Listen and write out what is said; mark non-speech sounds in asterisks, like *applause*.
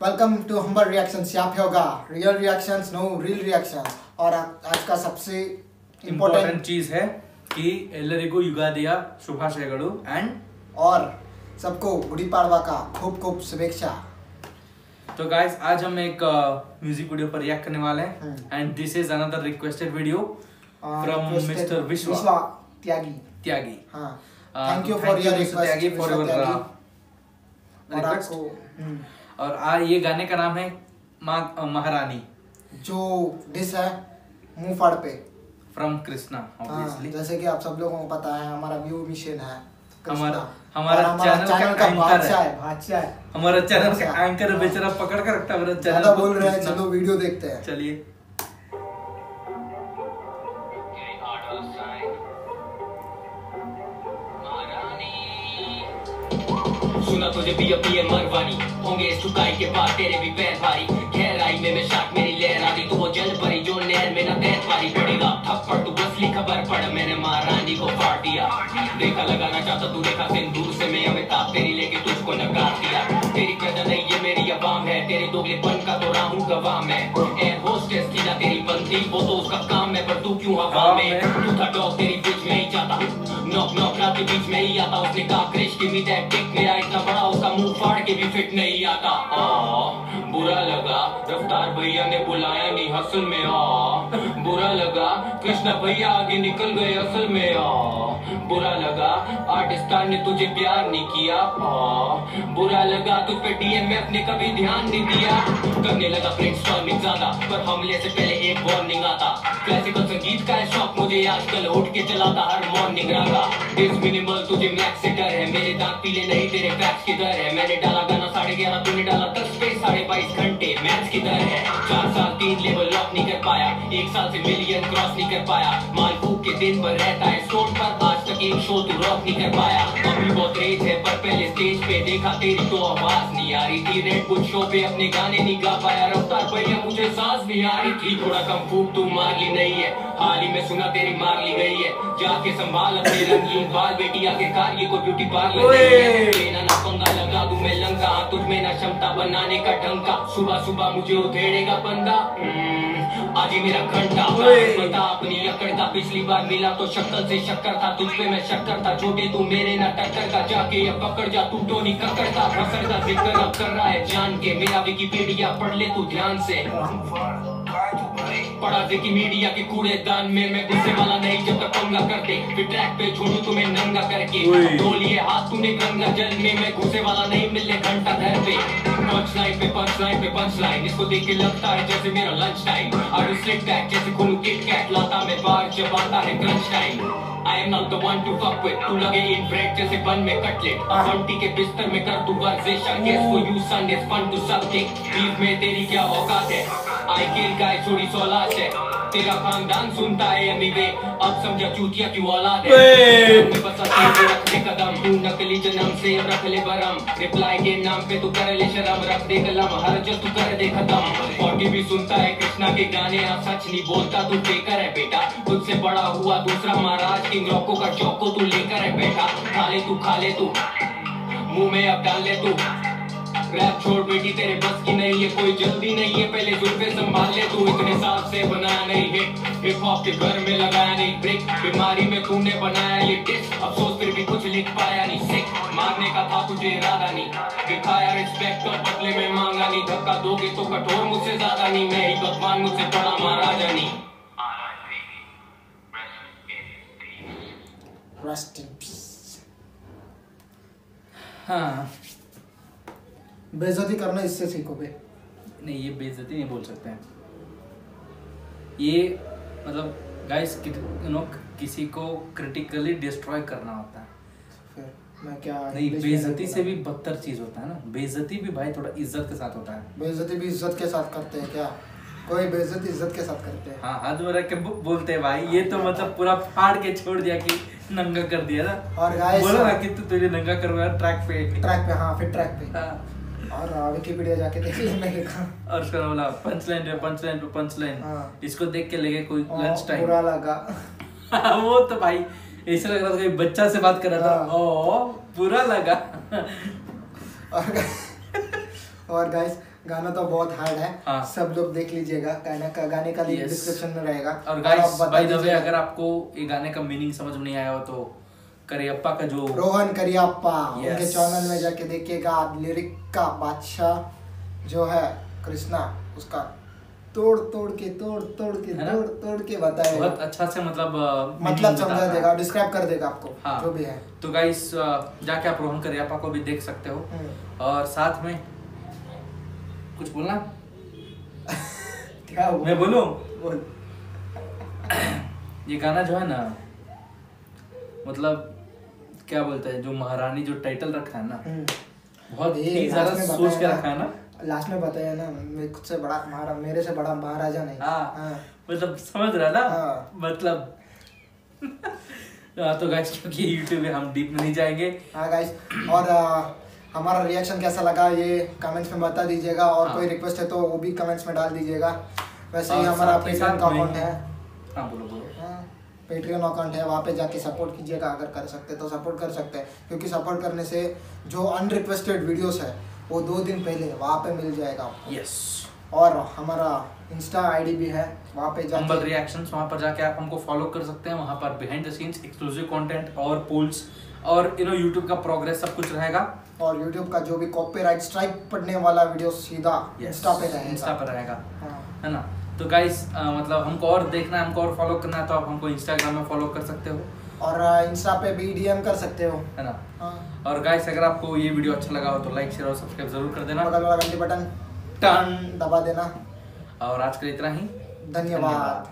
Welcome to हम्बर reaction यहाँ पे होगा real reaction no real reaction और आज का सबसे इम्पोर्टेंट चीज़ है कि एलू युगा दिया शुभाशय एंड और सबको गुड़ी पाड़वा का खूब खूब शुभेच्छा। तो गाइस आज हम एक म्यूज़िक uh, वीडियो पर रिएक्ट करने वाले हैं। And this is another requested video from mister Vishwa Tyagi Tyagi हाँ। Thank you for your request Tyagi for your request और आ, ये गाने का नाम है माँ महारानी। जो डिस है मुँह फाड़ पे। फ्रॉम कृष्णा ऑब्वियसली जैसे कि आप सब लोगों को पता है हमारा व्यू मिशन है हमारा- हमारा चैनल का एंकर बादशाह है। बादशाह है हमारा चैनल का। एंकर। बेचारा पकड़ कर रखता है चैनल बोल रहा है चलो वीडियो देखते हैं। चलिए। तुझे भी अपनी मरवानी। होंगे चुकाई के बाद तेरे भी पैर भारी। गहराई में मैं शाक मेरी लहर आ रही तू वो जल परी जो नहर में ना तैर पारी पड़ेगा थप्पड़ तू असली खबर पड़ मैंने महारानी को फाड़ दिया। देखा लगाना चाहता तू देखा सिंदूर से मैं अमिताभ तेरी लेके तुझको नकार दिया। तेरी प्रजा नहीं ये मेरी अवाम है। तेरे दोगलेपन का तो राहू गवाह मैं। एयर होस्टेस की ना तेरी बनती वो तो उसका काम है पर तू क्यों हवा में? तू था डॉग तेरी बीच में ही जाता। नॉक नॉक रात के बीच में ही आता। उसने कहा क्रिश की मीट टिक मेरा इतना बड़ा मुँह फाड़ के भी फिट नहीं आता। बुरा लगा, रफ्तार भैया ने बुलाया नहीं हसल में आ। बुरा लगा, कृष्णा भैया आगे निकल गए असल में आ। बुरा लगा आर्टिस्टान ने तुझे प्यार नहीं किया, आ। बुरा लगा, तुझ पे डीएमएफ ने कभी ध्यान नहीं दिया। करने लगा ब्रेनस्टॉर्मिंग ज़्यादा, पर हमले से पहले एक वार्निंग आता। क्लासिकल संगीत का है शौक मुझे आजकल उठ के चलाता, हर मॉर्निंग रागा। दिस मिनिमल तुझे मैक्स से डर है, मेरे दांत पीले नहीं, तेरे फैक्स की दर है। मैंने डाला गाना साढ़े ग्यारह, तूने डाला दस पे साढ़े बाईस घंटे मैथ्स की तरह है। चार साल तीन लेवल लॉक नहीं कर पाया। एक साल से मिलियन क्रॉस नहीं कर पाया। माल फूक के दिन पर रहता है स्टोन पर। आज तक एक शो तू रॉक नहीं कर पाया। अभी बहुत रेज है, पर पहले स्टेज पे देखा तेरी तो आवाज़ नहीं आ रही थी। रेड बुल शो पे अपने गाने नहीं गा पाया। रफ्तार भैया मुझे सांस नहीं आ रही थी। थोड़ा कम फूक तू मारली नहीं है। हाल ही में सुना तेरी मार ली गई है। जाके संभाल अपने रंगीन बाल बेटी के कार्य को कोई ब्यूटी पार्लर लेना ना पंगा लगा दूँ मैं लंगा तुझ में ना क्षमता बनाने का ढंग का। सुबह सुबह मुझे उधेड़ेगा बंदा। ही मेरा घंटा। बता अपनी अकड़ का पिछली बार मिला तो शक्ल से शक्कर था तुझ पे मैं शक्कर था। छोटे तू मेरे ना टक्कर का जाके अब पकड़ जा तू टोनी कक्कर का फसर का ज़िक्र अब कर रहा है जान के मेरा विकिपीडिया पढ़ ले तू ध्यान से। पढ़ा देखी मीडिया के कूड़ेदान में मैं गुस्से वाला नहीं जब तक पंगा करते। फिर ट्रैक पे छोड़ू तुम्हें नंगा करके। ओए। डोलिए हाथ तूने गंगा जल में मैं गुस्से वाला नहीं मिलने घंटा घर पे। लाइन पे पंच लाइन पे पंच लाइन इसको देख के लगता है जैसे मेरा लंच टाइम और स्लिप बैक जैसे खुलू किट कैट लाता मैं बार जब आता है crunch time I am not the one to fuck with तू लगे इन ब्रेड जैसे बन में कटलेट बंटी के बिस्तर में कर तू वर्जिश I guess for you son is fun to something beef में तेरी क्या औकात है? आई किल गाय छोड़ी सौलाश है. तेरा खानदान सुनता है अमी वे अब समझा चूतिया क्यों औलाद है। वे। अपने बस आती रख दे कदम। तू नकली जन्म से रख ले बरम रिप्लाई के नाम पे तू कर ले शर्म रख दे कलम। हर जो तू कर दे खत्म। फोर्टी भी सुनता है कृष्णा के गाने। हाँ सच नहीं बोलता तू बेकर है बेटा। तुझसे बड़ा हुआ दूसरा महाराज किंग रॉको का चौको तू लेकर है बेटा खा ले तू खा ले तू। मुँह में अब डाल ले तू। रैप छोड़ बेटी तेरे बस की नहीं है, कोई जल्दी नहीं है। पहले जुल्फे संभाल ले, तू इतने साल से बनाया नहीं हिट हिप हॉप के घर में लगाया नहीं ब्रेक बीमारी में तूने बनाया ये डिस अफसोस फिर भी कुछ लिख पाया नहीं सिक मारने का था तुझे इरादा नहीं। दिखाया रिस्पेक्ट और बदले में मांगा नहीं। धक्का दोगे तो कठोर मुझसे ज़्यादा नहीं। मैं ही भगवान मुझसे बड़ा महाराजा नहीं। रेस्ट इन पीस हाँ। बेइज्जती करना इससे सीखो बे नहीं ये बेइज्जती नहीं बोल सकते हैं। ये मतलब गाइस यू नो किसी को क्रिटिकली डिस्ट्रॉय करना होता है। फिर मैं क्या नहीं बेइज्जती से भी बदतर चीज़ होता है ना। बेइज्जती भी भाई थोड़ा इज़्ज़त के साथ होता है। बेइज्जती भी इज़्ज़त के साथ करते हैं क्या? कोई बेइज्जती इज़्ज़त के साथ करते हैं? हाँ हाथ में रख के बोलते हैं भाई ये तो मतलब पूरा फाड़ के छोड़ दिया कि नंगा कर दिया ना। और guys- बोला ना कि तू तुझे नंगा करवाया ट्रैक पे। ट्रैक पे हाँ फिर ट्रैक पे। हाँ। और विकिपीडिया जाके देख लेने और उसका बोला पंच लाइन पे पंच लाइन पे पंच लाइन हाँ। इसको देख के लगे कोई लंच टाइम बुरा लगा। *laughs* वो तो भाई ऐसा लग रहा था कोई बच्चा से बात कर रहा था। हाँ। ओ बुरा लगा। और और गाइस गाना तो बहुत हार्ड है। हाँ। सब लोग देख लीजिएगा। गाने का गाने का लिंक डिस्क्रिप्शन में रहेगा। और गाइस बाय द वे अगर आपको ये गाने का मीनिंग समझ में नहीं आया हो तो करियप्पा का जो रोहन करियप्पा Yes. उनके चैनल में जाके देखिएगा लिरिक का बादशाह जो है कृष्णा उसका तोड़ तोड़ के तोड़ तोड़ के तोड़ तोड़ के बताएगा। बहुत अच्छा से मतलब मतलब समझा देगा डिस्क्राइब कर देगा आपको हाँ। जो भी है। तो गाइस जाके आप रोहन करियप्पा को भी देख सकते हो। हम्म। और साथ में कुछ बोलना? क्या मैं बोलूँ? बोल। ये गाना जो है ना मतलब क्या बोलते हैं जो महारानी जो टाइटल रखा है ना हम्म। बहुत ही ज़्यादा सोच के रखा है ना। लास्ट में बताया ना मैं खुद से बड़ा महारा मेरे से बड़ा महाराजा नहीं। हाँ हाँ। मतलब समझ रहा ना? हाँ। मतलब। हाँ, तो गाइस क्योंकि यूट्यूब में हम डीप में नहीं जाएँगे। हाँ गाइस और हमारा रिएक्शन कैसा लगा ये कमेंट्स में बता दीजिएगा और। कोई रिक्वेस्ट है तो वो भी कमेंट्स में डाल दीजिएगा। वैसे ही हमारा साथ का अकाउंट है। हाँ बोलो बोलो। पेट्रियन अकाउंट है वहाँ पे जाके सपोर्ट कीजिएगा अगर कर सकते तो सपोर्ट कर सकते हैं। क्योंकि सपोर्ट करने से जो अनरिक्वेस्टेड वीडियोस है वो दो दिन पहले वहाँ पे मिल जाएगा आपको। यस और हमारा इंस्टा आईडी भी है वहाँ पे जाके रिएक्शंस वहाँ पर जाके आप हमको फॉलो कर सकते हैं। वहाँ पर behind the scenes exclusive content और पोल्स और यू नो यूट्यूब का प्रोग्रेस सब कुछ रहेगा। और यूट्यूब का जो भी कॉपीराइट स्ट्राइक पड़ने वाला वीडियो सीधा इंस्टा पे रहेगा। इंस्टा पर रहेगा। हाँ। है ना? तो गाइस मतलब हमको और देखना है हमको और फॉलो करना है तो आप हमको इंस्टाग्राम में फॉलो कर सकते हो। और इंस्टा पे भी डीएम कर सकते हो। है ना? हाँ। और गाइस अगर आपको ये वीडियो अच्छा लगा हो तो लाइक शेयर और सब्सक्राइब ज़रूर कर देना। बगल वाला घंटी बटन टन दबा देना। और आज के लिए इतना ही। धन्यवाद।